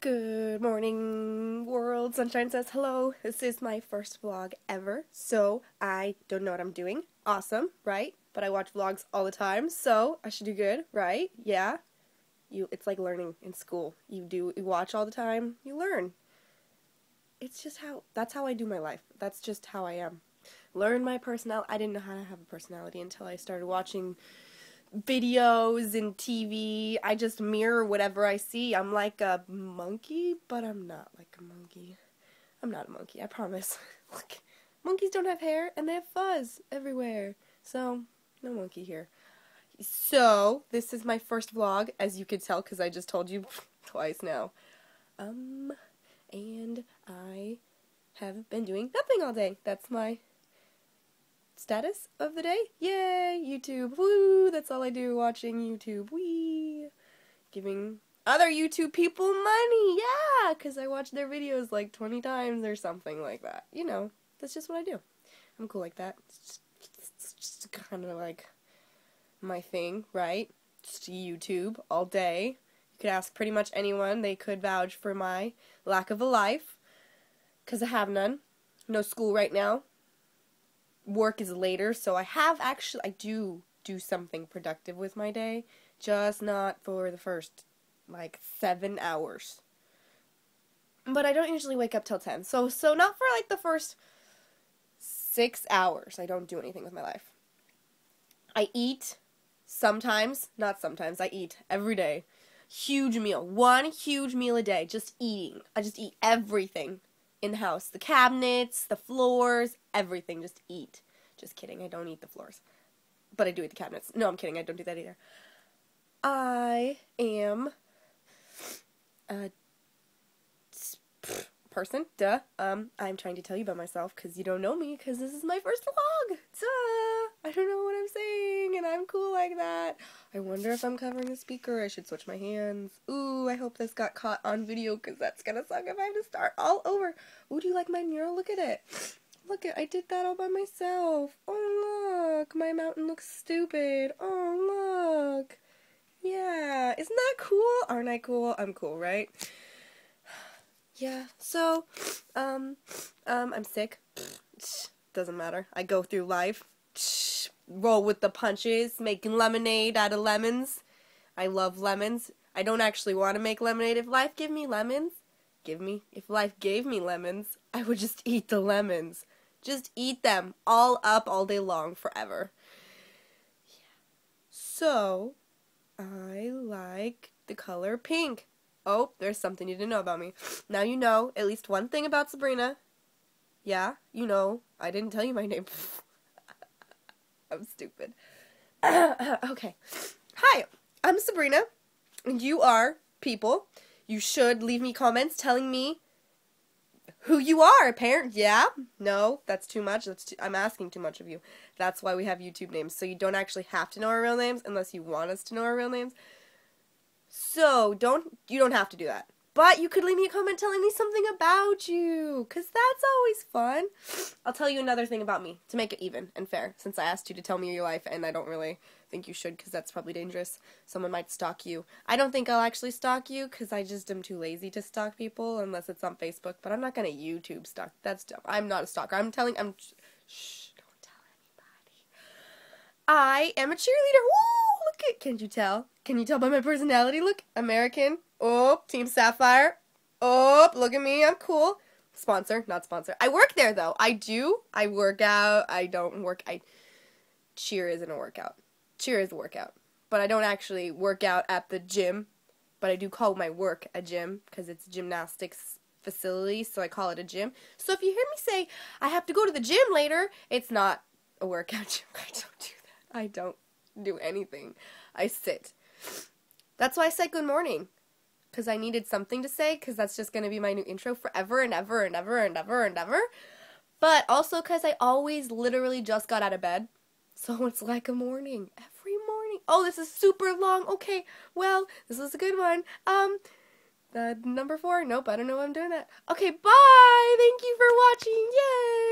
Good morning, world. Sunshine says hello. This is my first vlog ever, so I don't know what I'm doing. Awesome, right? But I watch vlogs all the time, so I should do good, right? Yeah. You it's like learning in school. You do you watch all the time, you learn. It's just how that's how I do my life. That's just how I am. Learn my personality. I didn't know how to have a personality until I started watching videos and TV. I just mirror whatever I see. I'm like a monkey, but I'm not like a monkey. I'm not a monkey, I promise. Look, monkeys don't have hair and they have fuzz everywhere. So, no monkey here. So, this is my first vlog, as you could tell, because I just told you twice now. Um, and I have been doing nothing all day. That's my status of the day. Yay, YouTube. Woo, that's all I do, watching YouTube. Wee. Giving other YouTube people money. Yeah, because I watch their videos like 20 times or something like that. You know, that's just what I do. I'm cool like that. It's just, just kind of like my thing, right? Just YouTube all day. You could ask pretty much anyone. They could vouch for my lack of a life. Because I have none. No school right now work is later, so I have actually, I do do something productive with my day, just not for the first, like, seven hours. But I don't usually wake up till 10, so, so not for, like, the first six hours, I don't do anything with my life. I eat sometimes, not sometimes, I eat every day. Huge meal, one huge meal a day, just eating. I just eat everything in the house. The cabinets, the floors, everything. Just eat. Just kidding. I don't eat the floors. But I do eat the cabinets. No, I'm kidding. I don't do that either. I am a person. Duh. Um, I'm trying to tell you about myself because you don't know me because this is my first vlog. Duh. I don't know what I'm saying and I'm cool like that. I wonder if I'm covering the speaker. I should switch my hands. Ooh, I hope this got caught on video because that's gonna suck if I have to start all over. Ooh, do you like my mural? Look at it. Look at, I did that all by myself. Oh, look, my mountain looks stupid. Oh, look. Yeah, isn't that cool? Aren't I cool? I'm cool, right? Yeah, so, um, um, I'm sick. Doesn't matter. I go through life. Roll with the punches, making lemonade out of lemons. I love lemons. I don't actually want to make lemonade. If life give me lemons, give me. If life gave me lemons, I would just eat the lemons. Just eat them all up all day long forever. Yeah. So, I like the color pink. Oh, there's something you didn't know about me. Now you know at least one thing about Sabrina. Yeah, you know, I didn't tell you my name. I'm stupid. okay. Hi, I'm Sabrina, and you are people. You should leave me comments telling me who you are, parent. Yeah? No, that's too much. That's too, I'm asking too much of you. That's why we have YouTube names. So you don't actually have to know our real names unless you want us to know our real names. So don't you don't have to do that. But you could leave me a comment telling me something about you, because that's always fun. I'll tell you another thing about me to make it even and fair, since I asked you to tell me your life, and I don't really think you should, because that's probably dangerous. Someone might stalk you. I don't think I'll actually stalk you, because I just am too lazy to stalk people, unless it's on Facebook, but I'm not going to YouTube stalk. That's dumb. I'm not a stalker. I'm telling, I'm, shh, don't tell anybody. I am a cheerleader. Woo! Look at, can't you tell? Can you tell by my personality? Look, American, Oh, Team Sapphire. Oh, look at me. I'm cool. Sponsor, not sponsor. I work there though. I do. I work out. I don't work. I cheer isn't a workout. Cheer is a workout. But I don't actually work out at the gym. But I do call my work a gym because it's gymnastics facility, so I call it a gym. So if you hear me say I have to go to the gym later, it's not a workout gym. I don't do that. I don't do anything. I sit. That's why I said good morning because I needed something to say because that's just going to be my new intro forever and ever and ever and ever and ever. But also because I always literally just got out of bed. So it's like a morning. Every morning. Oh, this is super long. Okay, well, this is a good one. Um, the number four. Nope, I don't know why I'm doing that. Okay, bye. Thank you for watching. Yay.